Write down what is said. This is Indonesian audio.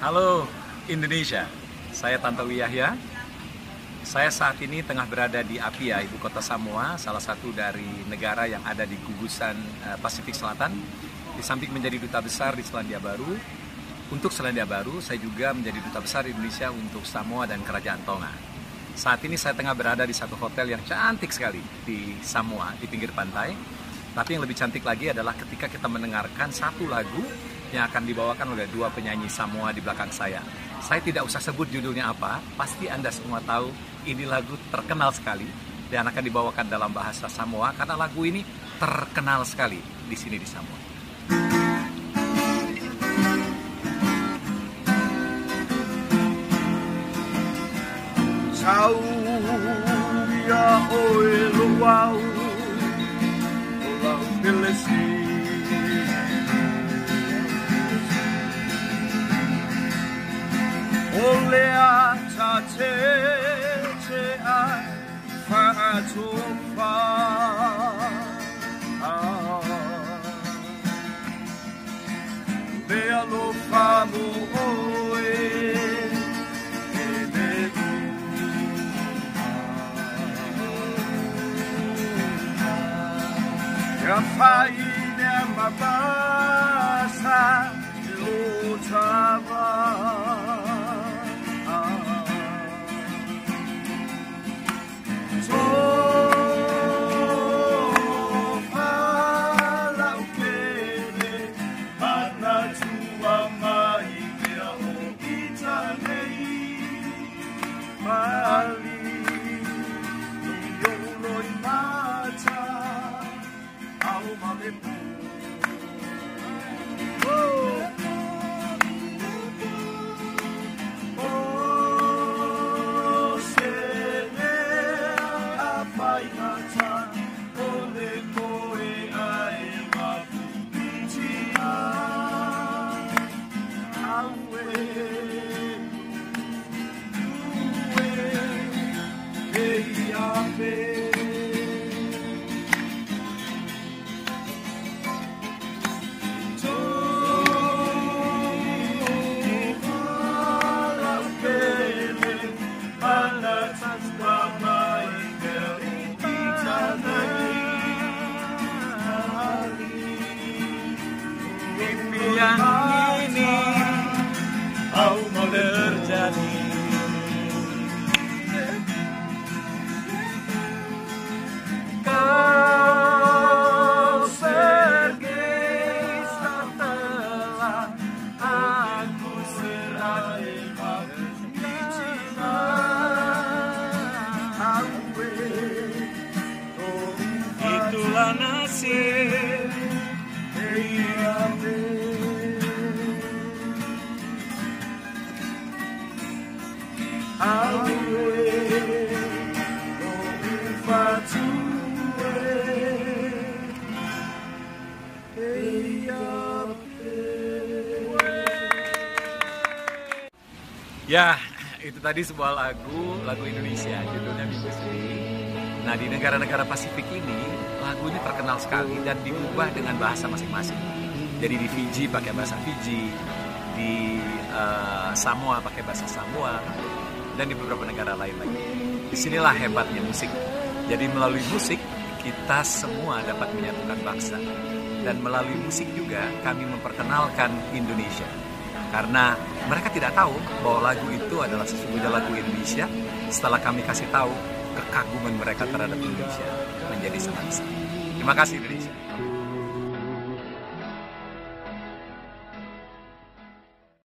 Halo Indonesia, saya Tantowi Yahya. Saya saat ini tengah berada di Apia, ibu kota Samoa, salah satu dari negara yang ada di gugusan uh, Pasifik Selatan. Di samping menjadi duta besar di Selandia Baru, untuk Selandia Baru saya juga menjadi duta besar Indonesia untuk Samoa dan Kerajaan Tonga. Saat ini saya tengah berada di satu hotel yang cantik sekali di Samoa, di pinggir pantai. Tapi yang lebih cantik lagi adalah ketika kita mendengarkan satu lagu yang akan dibawakan oleh dua penyanyi Samoa di belakang saya. Saya tidak usah sebut judulnya apa, pasti Anda semua tahu ini lagu terkenal sekali dan akan dibawakan dalam bahasa Samoa karena lagu ini terkenal sekali di sini di Samoa. Sau ya oe luau so far. Belo famo oe, Já Rafael é uma mali Yung yolo imata Ya, itu tadi sebuah lagu, lagu Indonesia, judulnya Minggu Sedih. Nah, di negara-negara Pasifik ini, lagu ini terkenal sekali dan diubah dengan bahasa masing-masing. Jadi di Fiji pakai bahasa Fiji, di eh, Samoa pakai bahasa Samoa, dan di beberapa negara lain lagi. Di sinilah hebatnya musik. Jadi melalui musik, kita semua dapat menyatukan bangsa. Dan melalui musik juga kami memperkenalkan Indonesia karena mereka tidak tahu bahwa lagu itu adalah sesungguhnya lagu Indonesia setelah kami kasih tahu kekaguman mereka terhadap Indonesia menjadi sangat besar. Terima kasih Indonesia.